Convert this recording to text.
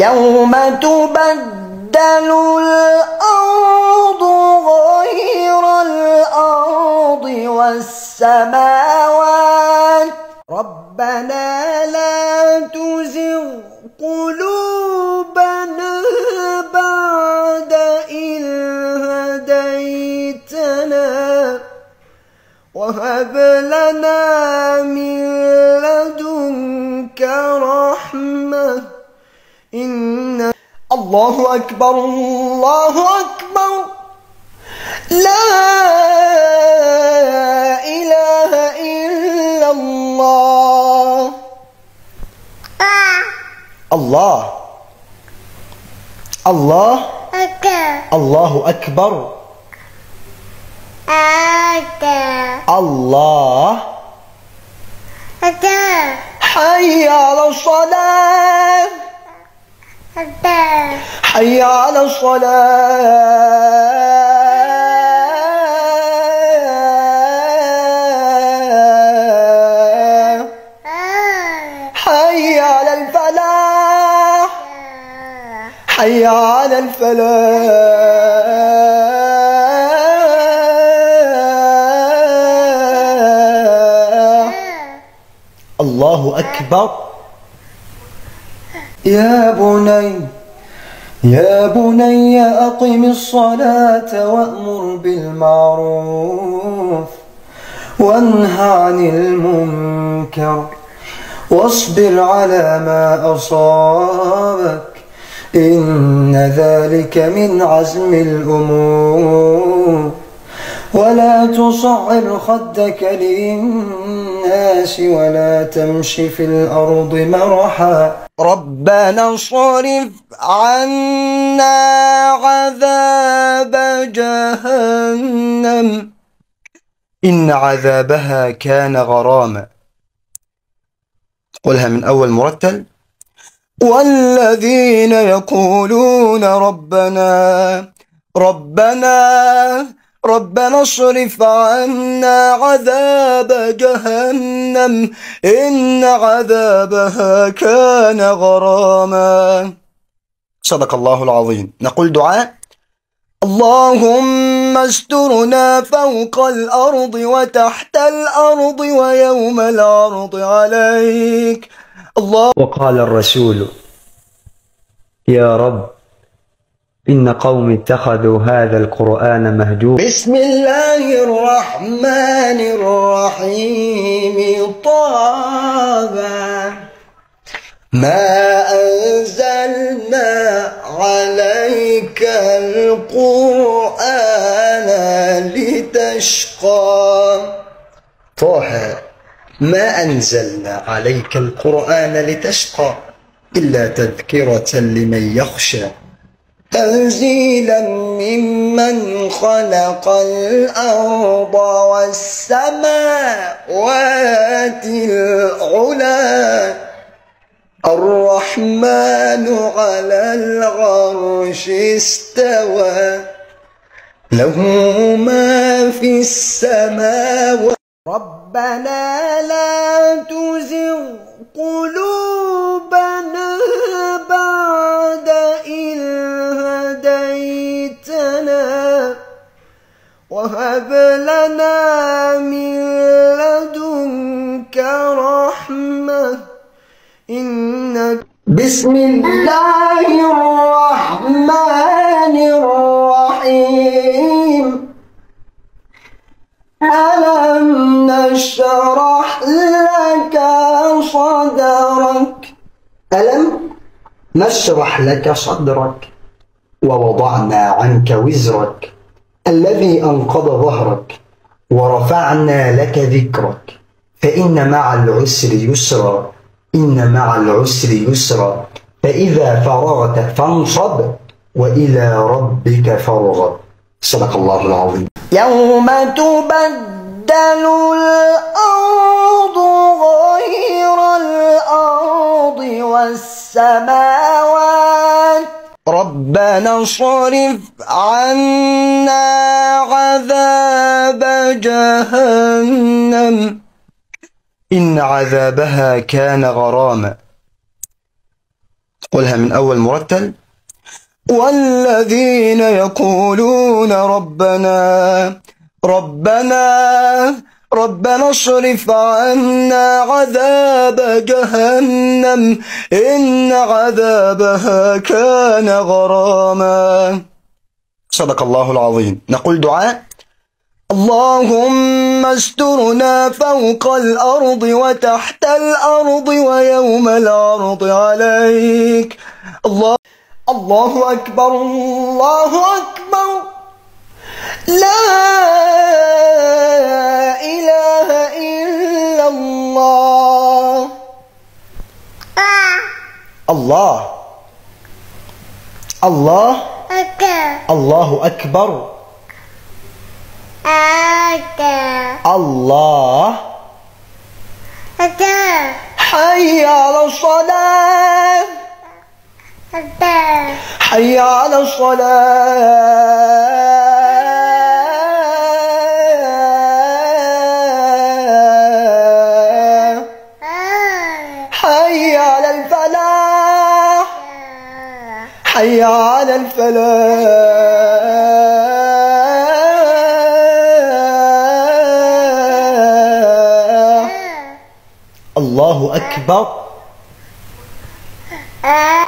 يوم تبدل الأرض غير الأرض والسماوات. ربنا لا تزغ قلوبنا بعد إذ هديتنا. وهب لنا من الله أكبر الله أكبر. لا إله إلا الله. الله. الله. الله أكبر. الله. حي على الصلاة حي على الصلاة. حي على الفلاح. حي على الفلاح. الله أكبر. يا بني يا بني أقم الصلاة وأمر بالمعروف وانه عن المنكر واصبر على ما أصابك إن ذلك من عزم الأمور. ولا تصعر خدك للناس ولا تمش في الأرض مرحا. ربنا اصرف عنا عذاب جهنم. إن عذابها كان غراما. قلها من أول مرتل. والذين يقولون ربنا ربنا ربنا اصرف عنا عذاب جهنم إن عذابها كان غراما. صدق الله العظيم. نقول دعاء. اللهم استرنا فوق الأرض وتحت الأرض ويوم العرض عليك. الله. وقال الرسول يا رب إن قوم اتخذوا هذا القرآن مهجورا. بسم الله الرحمن الرحيم طه ما أنزلنا عليك القرآن لتشقى. طه ما أنزلنا عليك القرآن لتشقى إلا تذكرة لمن يخشى. تنزيلا ممن خلق الأرض والسماوات العلا الرحمن على العرش استوى. له ما في السماوات. ربنا لا تزغ قلوبنا وهب لنا من لدنك رحمة. إنك بسم الله الرحمن الرحيم. ألم نشرح لك صدرك؟ ألم نشرح لك صدرك؟ ووضعنا عنك وزرك. الذي أنقض ظهرك ورفعنا لك ذكرك. فإن مع العسر يسرا إن مع العسر يسرا. فإذا فرغت فانصب وإلى ربك فارغب. صدق الله العظيم. يوم تبدل الأرض غير الأرض والسماوات ربنا اصرف عنا عذاب جهنم. إن عذابها كان غراما. قلها من أول مرتل. والذين يقولون ربنا ربنا ربنا اصرف عنا عذاب جهنم إن عذابها كان غراما. صدق الله العظيم. نقول دعاء. اللهم استرنا فوق الأرض وتحت الأرض ويوم العرض عليك. الله الله أكبر الله أكبر. لا الله. الله. الله. الله أكبر. الله. حي على الصلاة. حي على الصلاة. حي على الفلاح. الله أكبر.